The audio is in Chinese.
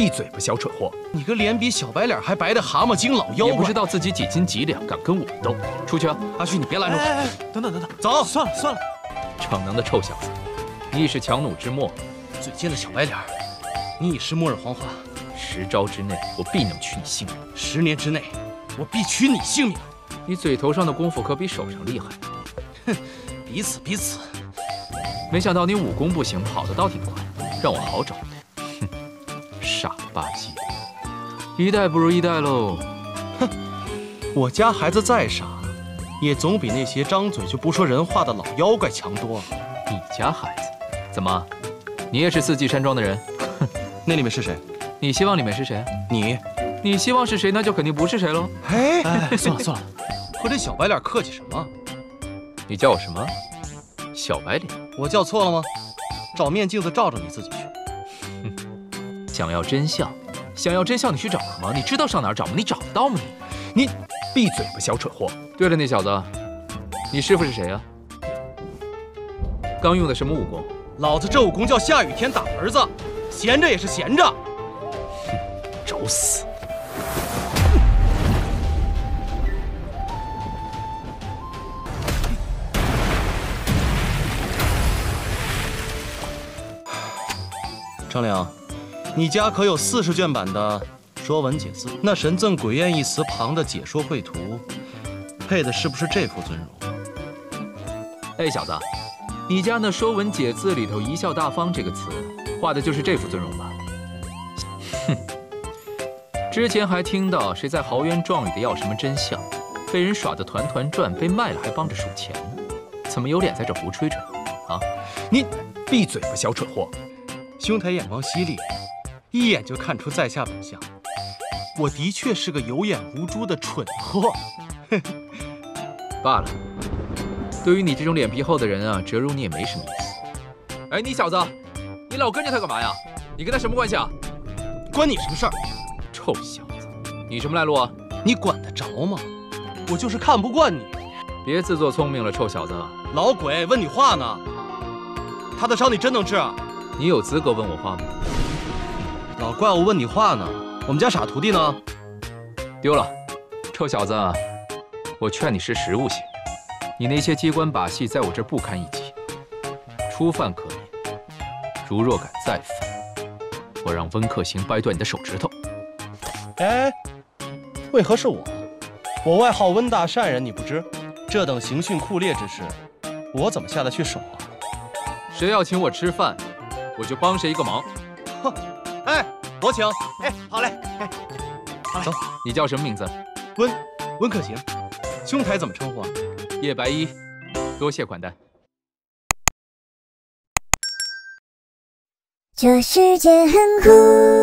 闭嘴吧，小蠢货！你个脸比小白脸还白的蛤蟆精老妖怪，也不知道自己几斤几两，敢跟我斗？出去啊！阿旭，你别拦着我！等等等等，走！算了算了，逞能的臭小子，你已是强弩之末，嘴贱的小白脸，你已是末日黄花。十招之内，我必能取你性命；十年之内，我必取你性命。你嘴头上的功夫可比手上厉害。哼，彼此彼此。没想到你武功不行，跑得倒挺快，让我好找。哼，傻了吧唧的，一代不如一代喽。哼，我家孩子再傻，也总比那些张嘴就不说人话的老妖怪强多了。你家孩子？怎么，你也是四季山庄的人？哼，那里面是谁？你希望里面是谁？你，你希望是谁，那就肯定不是谁喽。哎，算了算了，和这小白脸客气什么？你叫我什么？小白脸？我叫错了吗？找面镜子照照你自己去。哼，想要真相，想要真相，你去找了吗？你知道上哪儿找吗？你找得到吗？你，你闭嘴吧，小蠢货！对了，那小子，你师傅是谁呀？刚用的什么武功？老子这武功叫下雨天打儿子，闲着也是闲着。找死！张良，你家可有四十卷版的《说文解字》？那神赠鬼宴一词旁的解说绘图，配的是不是这副尊容？哎，小子，你家那《说文解字》里头“贻笑大方”这个词，画的就是这副尊容吧？哼！之前还听到谁在豪言壮语的要什么真相，被人耍得团团转，被卖了还帮着数钱呢，怎么有脸在这胡吹吹？啊！你闭嘴吧，小蠢货！兄台眼光犀利，一眼就看出在下本相。我的确是个有眼无珠的蠢货。罢了，对于你这种脸皮厚的人啊，折辱你也没什么意思。哎，你小子，你老跟着他干嘛呀？你跟他什么关系啊？关你什么事儿？臭小子，你什么来路啊？你管得着吗？我就是看不惯你。别自作聪明了，臭小子。老鬼问你话呢，他的伤你真能治啊？你有资格问我话吗？老怪物问你话呢。我们家傻徒弟呢？丢了。臭小子，我劝你识时务些。你那些机关把戏在我这不堪一击，初犯可免。如若敢再犯，我让温客行掰断你的手指头。哎，为何是我？我外号温大善人，你不知？这等刑讯酷烈之事，我怎么下得去手啊？谁要请我吃饭？我就帮谁一个忙。哼，哎，我请。哎，好嘞。哎，走，你叫什么名字？温，温客行。兄台怎么称呼啊？叶白衣。多谢款待。这世界很酷。